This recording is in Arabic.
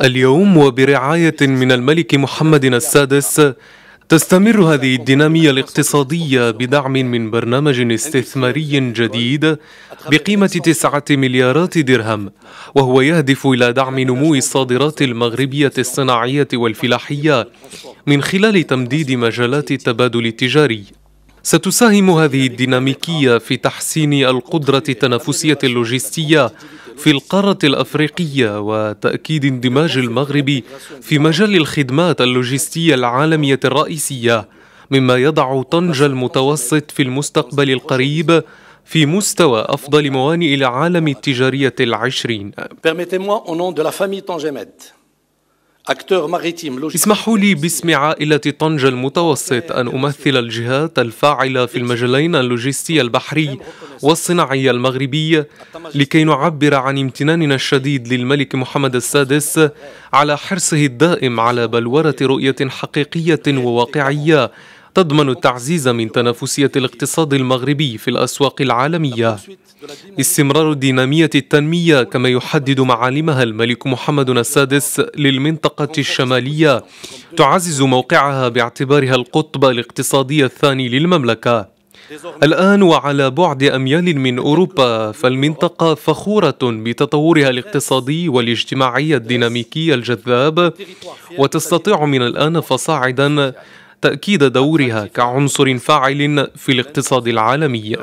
اليوم وبرعاية من الملك محمد السادس تستمر هذه الدينامية الاقتصادية بدعم من برنامج استثماري جديد بقيمة تسعة مليارات درهم وهو يهدف إلى دعم نمو الصادرات المغربية الصناعية والفلاحية من خلال تمديد مجالات التبادل التجاري. ستساهم هذه الديناميكية في تحسين القدرة التنافسية اللوجستية في القارة الأفريقية وتأكيد اندماج المغرب في مجال الخدمات اللوجستية العالمية الرئيسية مما يضع طنج المتوسط في المستقبل القريب في مستوى أفضل موانئ العالم التجارية العشرين. اسمحوا لي باسم عائلة طنجة المتوسط أن أمثل الجهات الفاعلة في المجالين اللوجستي البحري والصناعي المغربي لكي نعبر عن امتناننا الشديد للملك محمد السادس على حرصه الدائم على بلورة رؤية حقيقية وواقعية تضمن التعزيز من تنافسية الاقتصاد المغربي في الأسواق العالمية. استمرار دينامية التنمية كما يحدد معالمها الملك محمد السادس للمنطقة الشمالية. تعزز موقعها باعتبارها القطب الاقتصادي الثاني للمملكة. الآن وعلى بعد أميال من أوروبا فالمنطقة فخورة بتطورها الاقتصادي والاجتماعي الديناميكي الجذاب. وتستطيع من الآن فصاعدا تأكيد دورها كعنصر فاعل في الاقتصاد العالمي.